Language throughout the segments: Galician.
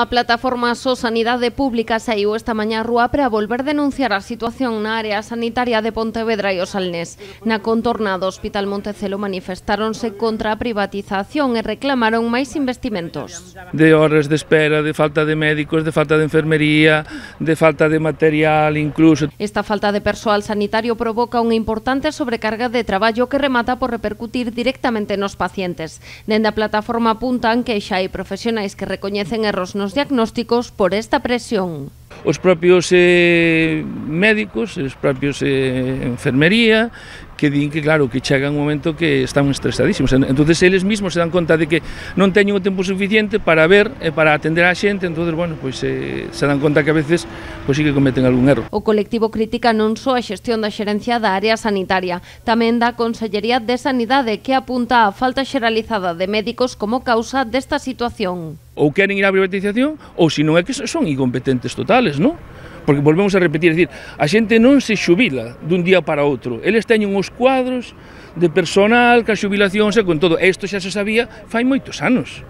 A plataforma So Sanidade Pública saiu esta mañá rúa para volver denunciar a situación na área sanitaria de Pontevedra e os Alnés. Na contorna do Hospital Montecelo manifestáronse contra a privatización e reclamaron máis investimentos. De horas de espera, de falta de médicos, de falta de enfermería, de falta de material incluso. Esta falta de persoal sanitario provoca unha importante sobrecarga de traballo que remata por repercutir directamente nos pacientes. Dende a plataforma apuntan que xa hai profesionais que recoñecen erros nos os diagnósticos por esta presión. Os propios eh, médicos, os propios eh, enfermería, que din que claro, que chega un momento que están estresadísimos. Entonces eles mesmos se dan conta de que non teñen o tempo suficiente para ver e para atender a xente, entonces bueno, pois eh, se dan conta que a veces pois sí que cometen algún erro. O colectivo critica non só a xestión da xerencia da área sanitaria, tamén da Consellería de Sanidade que apunta a falta xeralizada de médicos como causa desta situación. Ou queren ir á privatización ou se non é que son incompetentes totales, non? Porque volvemos a repetir, decir, a xente non se xubila dun día para outro. Eles teñen uns cuadros de personal, ca a xubilación xa, con todo. E isto xa se sabía fai moitos anos.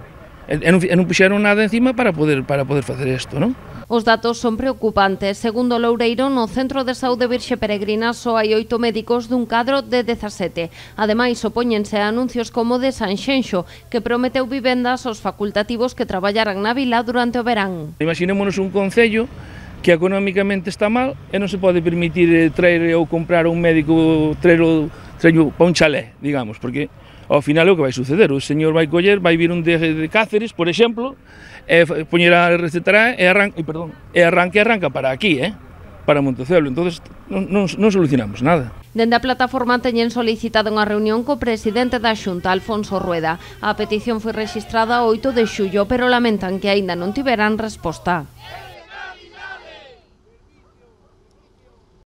E non, e non puxeron nada encima para poder para poder facer isto, non? Os datos son preocupantes. Segundo Loureiro, no Centro de Saúde Virxe Peregrina só hai oito médicos dun cadro de 17. Ademais, opóñense a anuncios como de Sanxenxo, que prometeu vivendas aos facultativos que traballaran na vila durante o verán. Imaginémonos un concello que económicamente está mal e non se pode permitir eh, traer ou comprar un médico trelo, traer para un chalé, digamos, porque ao final é o que vai suceder. O señor vai coller, vai vir un de, de Cáceres, por exemplo, e eh, poñerá recetará e arranca, e, perdón, e arranca, arranca para aquí, eh? para Montecelo. Entón, non, non, non solucionamos nada. Dende a plataforma teñen solicitado unha reunión co presidente da Xunta, Alfonso Rueda. A petición foi registrada o 8 de xullo, pero lamentan que aínda non tiveran resposta.